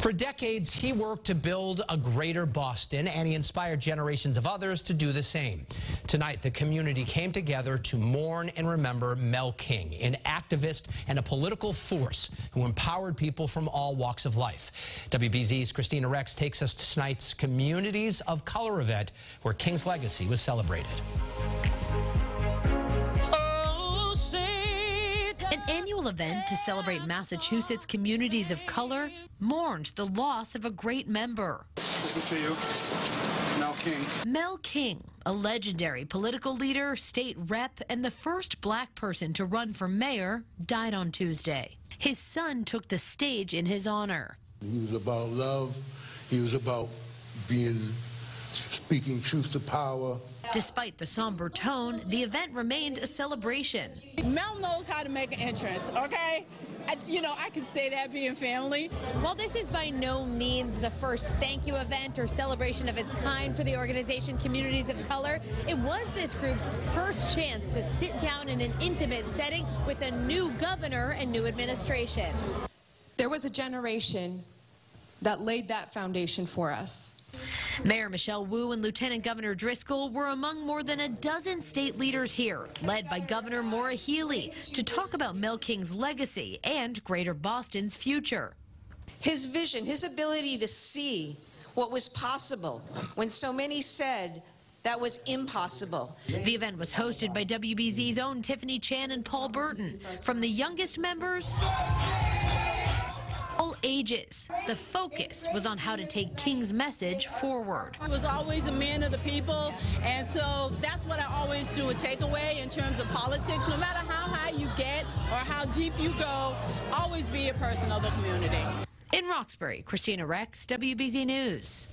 For decades, he worked to build a greater Boston, and he inspired generations of others to do the same. Tonight, the community came together to mourn and remember Mel King, an activist and a political force who empowered people from all walks of life. WBZ's Kristina Rex takes us to tonight's Communities of Color event, where King's legacy was celebrated. Annual event to celebrate Massachusetts communities of color mourned the loss of a great member. Good to see you. Mel King. Mel King, a legendary political leader, state rep, and the first black person to run for mayor, died on Tuesday. His son took the stage in his honor. He was about love. He was about being speaking truth to power. Despite the somber tone, the event remained a celebration. Mel knows how to make an entrance, okay? I, you know, I can say that being family. While this is by no means the first thank you event or celebration of its kind for the organization Communities of Color, it was this group's first chance to sit down in an intimate setting with a new governor and new administration. There was a generation that laid that foundation for us. Mayor Michelle Wu and Lieutenant Governor Driscoll were among more than a dozen state leaders here, led by Governor Maura Healey, to talk about Mel King's legacy and Greater Boston's future. His vision, his ability to see what was possible when so many said that was impossible. The event was hosted by WBZ's own Tiffany Chan and Paul Burton. From the youngest members ages. The focus was on how to take King's message forward. He was always a man of the people, and so that's what I always do a takeaway in terms of politics. No matter how high you get or how deep you go, always be a person of the community. In Roxbury, Kristina Rex, WBZ News.